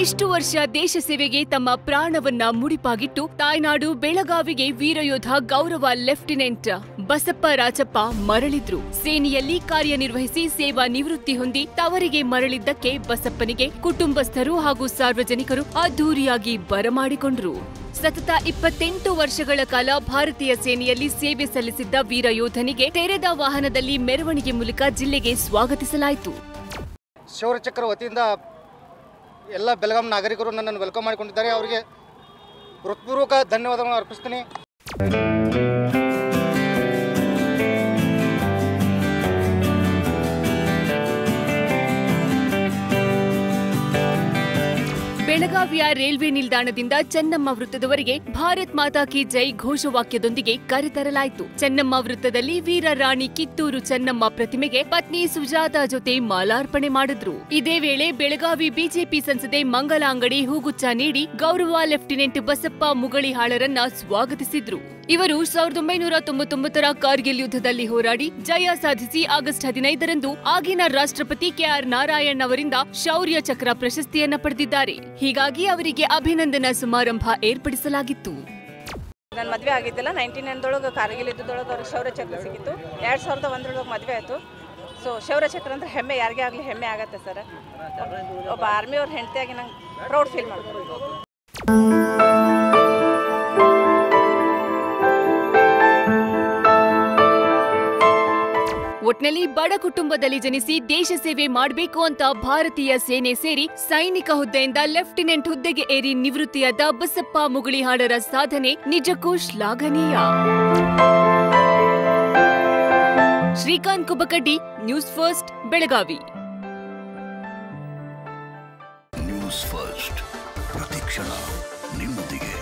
ಇಷ್ಟು ವರ್ಷ ದೇಶ ಸೇವೆಗೆ ತಮ್ಮ ಪ್ರಾಣವನ್ನ ಮುಡಿಪಾಗಿಟ್ಟು ತಾಯ್ನಾಡು ಬೆಳಗಾವಿಗೆ ವೀರಯೋಧ ಗೌರವ ಲೆಫ್ಟಿನೆಂಟ್ ಬಸಪ್ಪ ರಾಜಪ್ಪ ಮರಳಿದ್ರು. ಸೇನೆಯಲ್ಲಿ ಕಾರ್ಯನಿರ್ವಹಿಸಿ ಸೇವಾ ನಿವೃತ್ತಿ ಹೊಂದಿ ತವರಿಗೆ ಮರಳಿದ್ದಕ್ಕೆ ಬಸಪ್ಪನಿಗೆ ಕುಟುಂಬಸ್ಥರು ಹಾಗೂ ಸಾರ್ವಜನಿಕರು ಅದ್ದೂರಿಯಾಗಿ ಬರಮಾಡಿಕೊಂಡ್ರು. ಸತತ ಇಪ್ಪತ್ತೆಂಟು ವರ್ಷಗಳ ಕಾಲ ಭಾರತೀಯ ಸೇನೆಯಲ್ಲಿ ಸೇವೆ ಸಲ್ಲಿಸಿದ್ದ ವೀರಯೋಧನಿಗೆ ತೆರೆದ ವಾಹನದಲ್ಲಿ ಮೆರವಣಿಗೆ ಮೂಲಕ ಜಿಲ್ಲೆಗೆ ಸ್ವಾಗತಿಸಲಾಯಿತು. ಶೌರ್ಯಚಕ್ರ ವತಿಯಿಂದ ಎಲ್ಲ ಬೆಳಗಾಂ ನಾಗರಿಕರು ನನ್ನನ್ನು ವೆಲ್ಕಮ್ ಮಾಡಿಕೊಂಡಿದ್ದಾರೆ. ಅವರಿಗೆ ಹೃತ್ಪೂರ್ವಕ ಧನ್ಯವಾದಗಳನ್ನು ಅರ್ಪಿಸ್ತೀನಿ. ಬೆಳಗಾವಿಯ ರೈಲ್ವೆ ನಿಲ್ದಾಣದಿಂದ ಚೆನ್ನಮ್ಮ ವೃತ್ತದವರೆಗೆ ಭಾರತ್ ಮಾತಾ ಕಿ ಜೈ ಘೋಷವಾಕ್ಯದೊಂದಿಗೆ ಕರೆತರಲಾಯಿತು. ಚೆನ್ನಮ್ಮ ವೃತ್ತದಲ್ಲಿ ವೀರ ರಾಣಿ ಕಿತ್ತೂರು ಚೆನ್ನಮ್ಮ ಪ್ರತಿಮೆಗೆ ಪತ್ನಿ ಸುಜಾತಾ ಜೊತೆ ಮಾಲಾರ್ಪಣೆ ಮಾಡಿದ್ರು. ಇದೇ ವೇಳೆ ಬೆಳಗಾವಿ ಬಿಜೆಪಿ ಸಂಸದೆ ಮಂಗಲಾಂಗಡಿ ಹೂಗುಚ್ಚ ನೀಡಿ ಗೌರವ ಲೆಫ್ಟಿನೆಂಟ್ ಬಸಪ್ಪ ಮುಗಳಿಹಾಳರನ್ನ ಸ್ವಾಗತಿಸಿದ್ರು. ಇವರು ಸಾವಿರದ ಒಂಬೈನೂರ ತೊಂಬತ್ತೊಂಬತ್ತರ ಕಾರ್ಗಿಲ್ ಯುದ್ಧದಲ್ಲಿ ಹೋರಾಡಿ ಜಯ ಸಾಧಿಸಿ ಆಗಸ್ಟ್ ಹದಿನೈದರಂದು ಆಗಿನ ರಾಷ್ಟ್ರಪತಿ ಕೆಆರ್ ನಾರಾಯಣ್ ಅವರಿಂದ ಶೌರ್ಯ ಚಕ್ರ ಪ್ರಶಸ್ತಿಯನ್ನ ಪಡೆದಿದ್ದಾರೆ. ಹೀಗಾಗಿ ಅವರಿಗೆ ಅಭಿನಂದನಾ ಸಮಾರಂಭ ಏರ್ಪಡಿಸಲಾಗಿತ್ತು. ನನ್ನ ಮದುವೆ ಆಗಿದ್ದಿಲ್ಲ ನೈನ್ಟೀನ್ ನೈನ್ದೊಳಗೆ ಕಾರ್ಗಿಲ್ ಇದ್ದದೊಳಗೆ ಅವ್ರಿಗೆ ಶೌರ್ಯ ಚಕ್ರ ಸಿಕ್ಕಿತ್ತು. ಎರಡು ಸಾವಿರದ ಒಂದರೊಳಗೆ ಮದುವೆ ಆಯಿತು. ಸೊ ಶೌರ್ಯ ಚಕ್ರ ಅಂದ್ರೆ ಹೆಮ್ಮೆ, ಯಾರಿಗೇ ಆಗಲಿ ಹೆಮ್ಮೆ ಆಗತ್ತೆ ಸರ್. ಒಬ್ಬ ಆರ್ಮಿಯವ್ರ ಹೆಂಡತಿಯಾಗಿ ನಂಗೆ ಪ್ರೌಡ್ ಫೀಲ್ ಮಾಡ್ಬೋದು. ಒಟ್ನಲ್ಲಿ ಬಡ ಕುಟುಂಬದಲ್ಲಿ ಜನಿಸಿ ದೇಶ ಸೇವೆ ಮಾಡಬೇಕು ಅಂತ ಭಾರತೀಯ ಸೇನೆ ಸೇರಿ ಸೈನಿಕ ಹುದ್ದೆಯಿಂದ ಲೆಫ್ಟಿನೆಂಟ್ ಹುದ್ದೆಗೆ ಏರಿ ನಿವೃತ್ತಿಯಾದ ಬಸಪ್ಪ ಮುಗಳಿಹಾಡರ ಸಾಧನೆ ನಿಜಕ್ಕೂ ಶ್ಲಾಘನೀಯ. Srikanth Kubakaddi news first, Belagavi. News first, ಪ್ರತಿಕ್ಷಣ ನಿಮ್ಮೊಂದಿಗೆ.